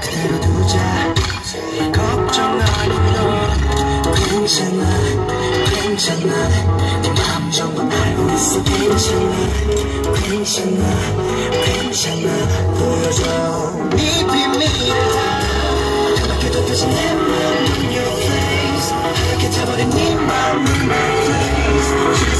그려두자. 걱정 아니너 괜찮아 괜찮아. 내 마음 정도 알고 있어. 괜찮아 괜찮아 괜찮아. 보여줘. 네 비밀을 다 그렇게도 되지 내 맘은 your place. 하얗게 타버린 네 맘은 my place.